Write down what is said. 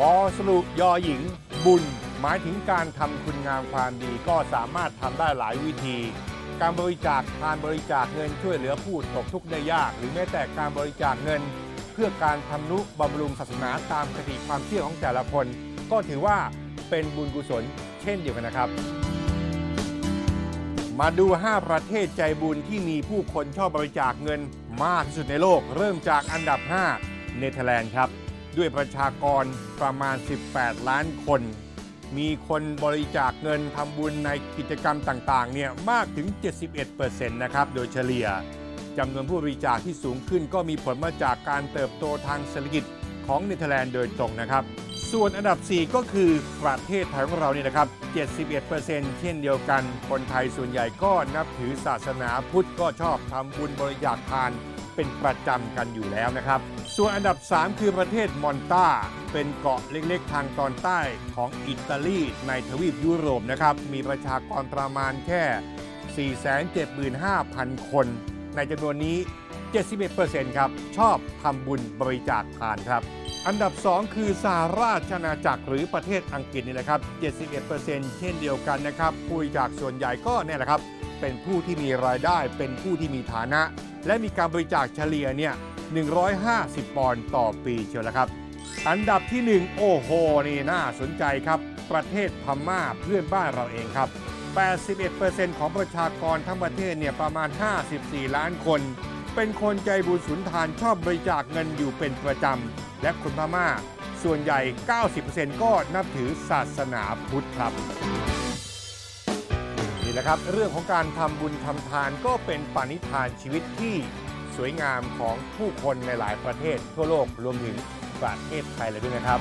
บอสรุยอหญิง บุญ หมายถึงการทำคุณงามความดีก็สามารถทำได้หลายวิธี การบริจาคทานบริจาคเงินช่วยเหลือผู้ตกทุกข์ได้ยาก หรือแม้แต่การบริจาคเงิน เพื่อการทำนุบำรุงศาสนาตามคติความเชื่อของแต่ละคน ก็ถือว่าเป็นบุญกุศลเช่นเดียวกันนะครับ มาดู 5 ประเทศใจบุญที่มีผู้คนชอบบริจาคเงินมากที่สุดในโลก เริ่มจากอันดับ 5 เนเธอร์แลนด์ครับ ด้วยประชากรประมาณ 18 ล้านคน มีคนบริจาคเงินทำบุญในกิจกรรมต่างๆเนี่ยมากถึง 71%นะครับโดยเฉลี่ยจำนวนผู้บริจาคที่สูงขึ้นก็มีผลมาจากการเติบโตทางเศรษฐกิจของเนเธอร์แลนด์โดยตรงนะครับ ส่วนอันดับ 4 ก็คือประเทศไทยของเราเนี่ยนะครับ 71%เช่นเดียวกัน คนไทยส่วนใหญ่ก็นับถือศาสนาพุทธก็ชอบทำบุญบริจาคทาน เป็นประจำกันอยู่แล้วนะครับ ส่วนอันดับ 3 คือประเทศมอนตาเป็นเกาะเล็กๆ ทางตอนใต้ของอิตาลีในทวีปยุโรปนะครับ มีประชากรประมาณแค่ 475,000 คน ในจำนวนนี้ 71%ครับ ชอบทำบุญบริจาคทานครับ อันดับ 2 คือสหราชอาณาจักรหรือประเทศอังกฤษนี่แหละครับ 71%เช่นเดียวกันนะครับผู้บริจาคส่วนใหญ่ก็เนี่ยแหละครับเป็นผู้ที่มีรายได้เป็นผู้ที่มีฐานะ และมีการบริจาคเฉลี่ยเนี่ย 150 ปอนด์ต่อปีเชียวละครับ อันดับที่ 1 โอ้โห นี่น่าสนใจครับ ประเทศพม่าเพื่อนบ้านเราเองครับ 81%ของประชากรทั้งประเทศเนี่ยประมาณ 54 ล้านคน เป็นคนใจบุญสุนทานชอบบริจาคเงินอยู่เป็นประจำ และคนพม่า ส่วนใหญ่ 90%ก็นับถือศาสนาพุทธครับ แหละครับ เรื่องของการทำบุญทำทานก็เป็นปณิธานชีวิตที่สวยงามของผู้คนในหลายประเทศทั่วโลกรวมถึงประเทศไทยเลยด้วยนะครับ